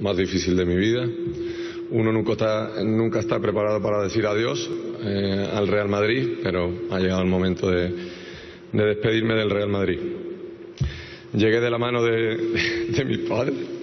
más difíciles de mi vida. Uno nunca está, nunca está preparado para decir adiós eh, al Real Madrid, pero ha llegado el momento de, de despedirme del Real Madrid. Llegué de la mano de, de mis padres